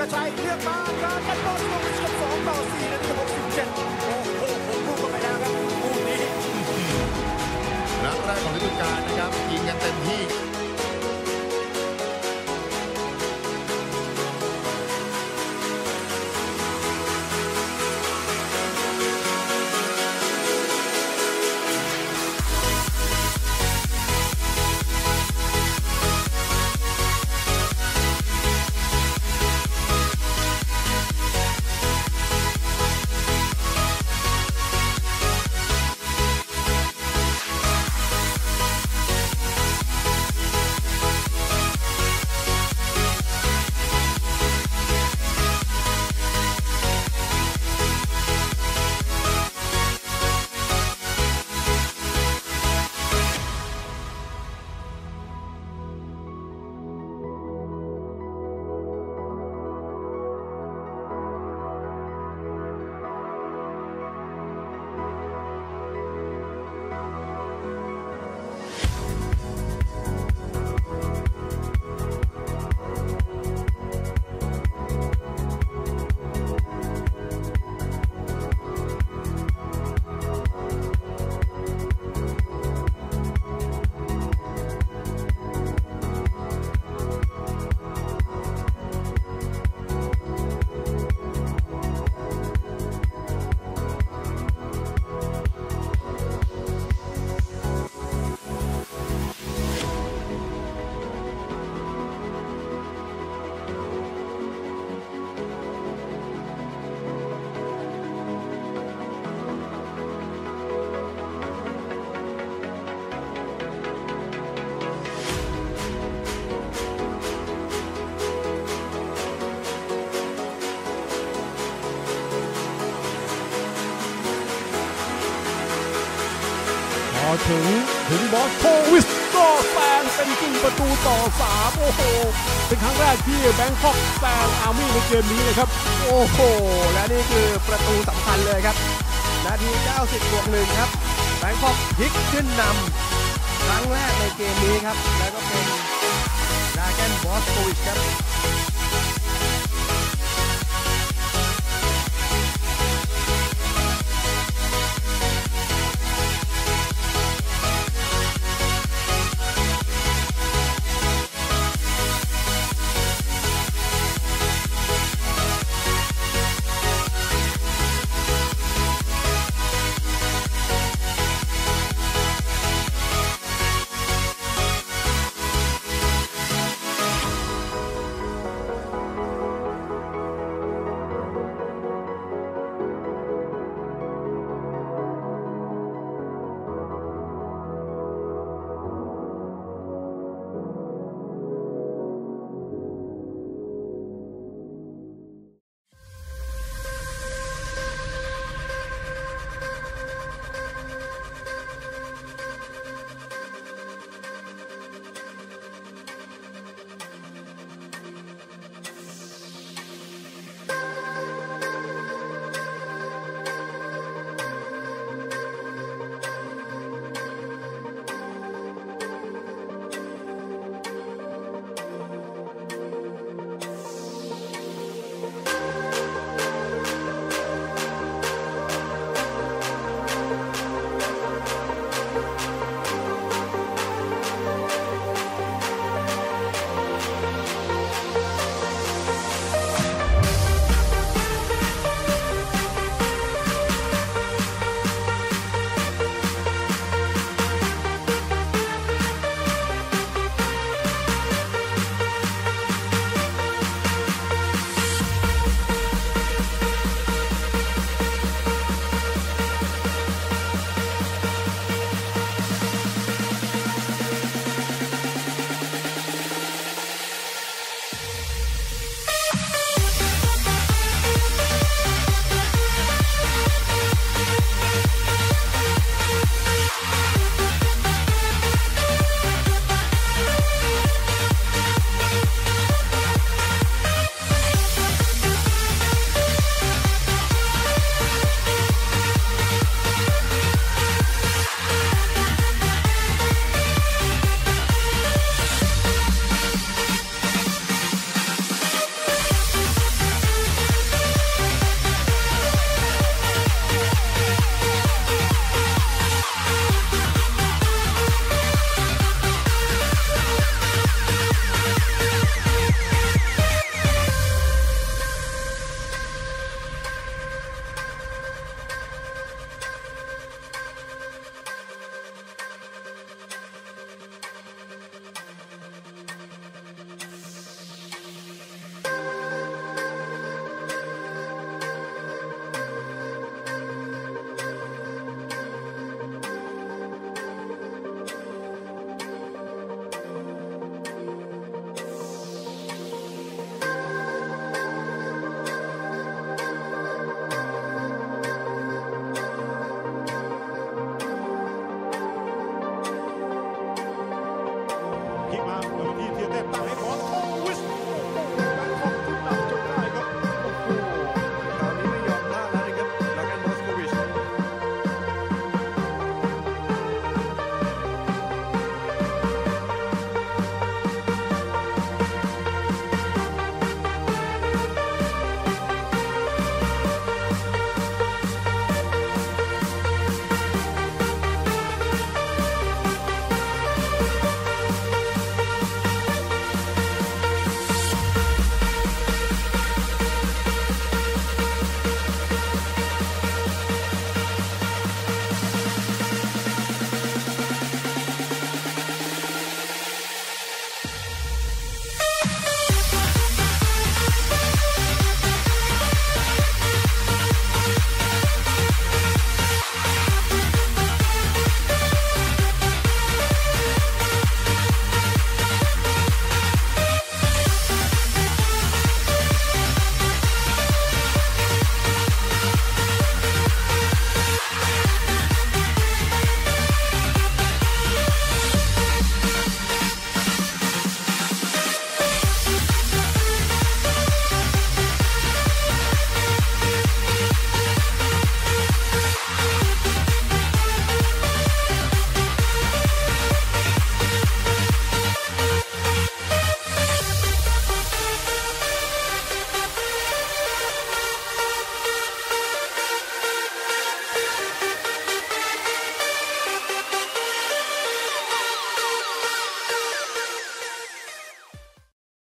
กชัยเลือกมาการกันบอลลงเฉียบสองต่อสี่นาทีหกสิบเจ็ดโอ้โหลูกเข้าไปแล้วครับคู่นี้นัดแรกของฤดูกาลนะครับยิงกันเต็มที่ ถึงถึงบอสโควิสก็แซงเป็นจริงประตูต่อ3โอ้โห เป็นครั้งแรกที่แบงคอกแซงอาร์มี่ในเกมนี้นะครับ โอ้โห และนี่คือประตูสำคัญเลยครับ นาที 90บวกหนึ่งครับ แบงคอกพลิกขึ้นนำครั้งแรกในเกมนี้ครับ แล้วก็เป็นดาแกนบอสโควิชครับ Gracias.